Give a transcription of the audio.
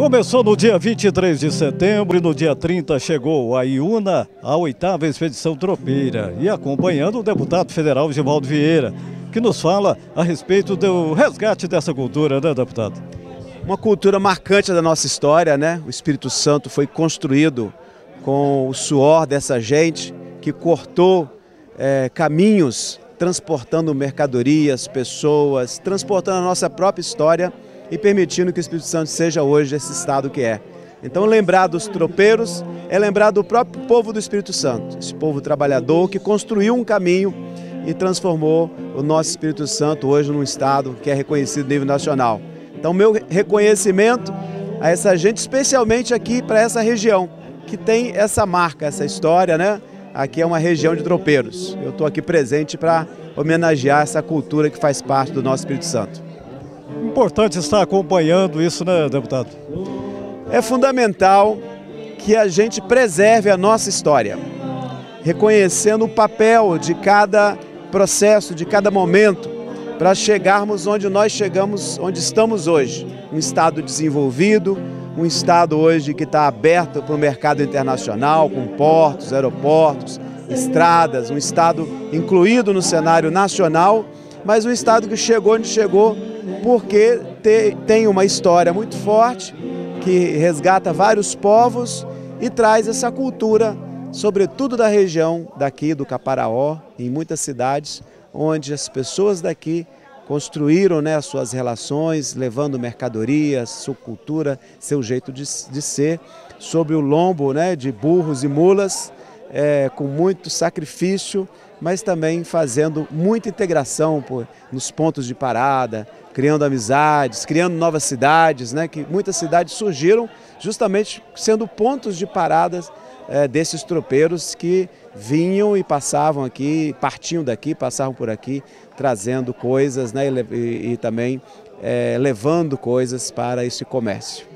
Começou no dia 23 de setembro e no dia 30 chegou a Iuna, a oitava expedição tropeira, e acompanhando o deputado federal Givaldo Vieira, que nos fala a respeito do resgate dessa cultura, né, deputado? Uma cultura marcante da nossa história, né? O Espírito Santo foi construído com o suor dessa gente que cortou é, caminhos, transportando mercadorias, pessoas, transportando a nossa própria história e permitindo que o Espírito Santo seja hoje esse estado que é. Então, lembrar dos tropeiros é lembrar do próprio povo do Espírito Santo, esse povo trabalhador que construiu um caminho e transformou o nosso Espírito Santo hoje num estado que é reconhecido a nível nacional. Então, meu reconhecimento a essa gente, especialmente aqui para essa região, que tem essa marca, essa história, né? Aqui é uma região de tropeiros. Eu estou aqui presente para homenagear essa cultura que faz parte do nosso Espírito Santo. Importante estar acompanhando isso, né, deputado? É fundamental que a gente preserve a nossa história, reconhecendo o papel de cada processo, de cada momento, para chegarmos onde nós chegamos, onde estamos hoje. Um Estado desenvolvido, um Estado hoje que está aberto para o mercado internacional, com portos, aeroportos, estradas, um Estado incluído no cenário nacional, mas um Estado que chegou onde chegou porque tem uma história muito forte que resgata vários povos e traz essa cultura, sobretudo da região daqui do Caparaó, em muitas cidades, onde as pessoas daqui construíram né, as suas relações, levando mercadorias, sua cultura, seu jeito de, de ser, sob o lombo né, de burros e mulas, é, com muito sacrifício, mas também fazendo muita integração nos pontos de parada, criando amizades, criando novas cidades, né, que muitas cidades surgiram justamente sendo pontos de paradas é, desses tropeiros que vinham e passavam aqui, partiam daqui, passavam por aqui, trazendo coisas né, e, e, e também é, levando coisas para esse comércio.